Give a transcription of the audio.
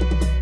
you